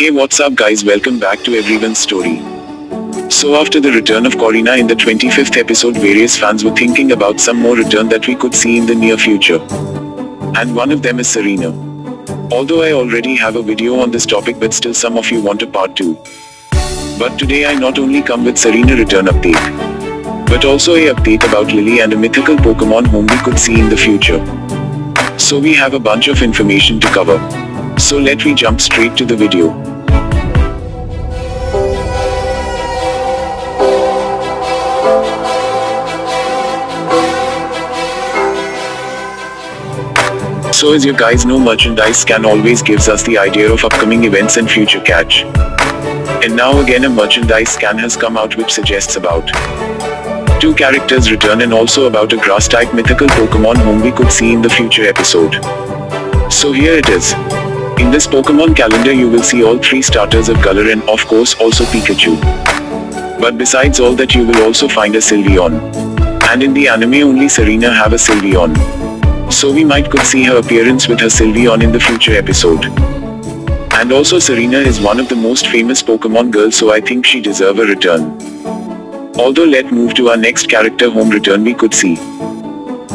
Hey what's up guys welcome back to everyone's story. So after the return of Korrina in the 25th episode various fans were thinking about some more return that we could see in the near future. And one of them is Serena. Although I already have a video on this topic but still some of you want a part 2. But today I not only come with Serena return update. But also a update about Lillie and a mythical Pokemon whom we could see in the future. So we have a bunch of information to cover. So let me jump straight to the video. So as you guys know merchandise scan always gives us the idea of upcoming events and future catch. And now again a merchandise scan has come out which suggests about two characters return and also about a grass type mythical Pokemon whom we could see in the future episode. So here it is. In this Pokemon calendar you will see all three starters of Galar and of course also Pikachu. But besides all that you will also find a Sylveon. And in the anime only Serena have a Sylveon. So we might could see her appearance with her Sylveon in the future episode. And also Serena is one of the most famous Pokemon girls so I think she deserve a return. Although let's move to our next character home return we could see.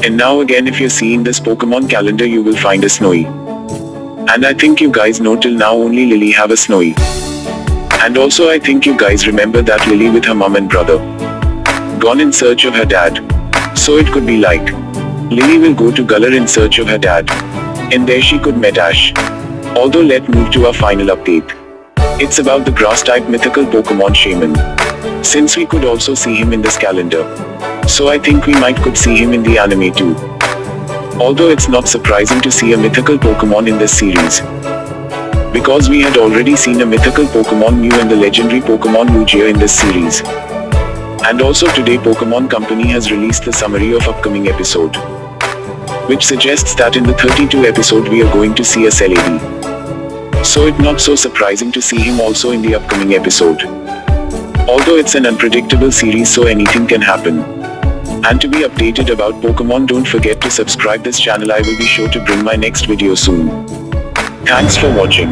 And now again if you're seeing this Pokemon calendar you will find a Snowy. And I think you guys know till now only Lillie have a Snowy. And also I think you guys remember that Lillie with her mom and brother. Gone in search of her dad. So it could be like. Lillie will go to Galar in search of her dad. And there she could meet Ash. Although let's move to our final update. It's about the grass type mythical Pokemon Shaymin. Since we could also see him in this calendar. So I think we might could see him in the anime too. Although it's not surprising to see a mythical Pokemon in this series. Because we had already seen a mythical Pokemon Mew and the legendary Pokemon Lugia in this series. And also today Pokemon Company has released the summary of upcoming episode. Which suggests that in the 32 episode we are going to see a Celebi. So it not so surprising to see him also in the upcoming episode. Although it's an unpredictable series so anything can happen. And to be updated about Pokemon don't forget to subscribe this channel I will be sure to bring my next video soon. Thanks for watching.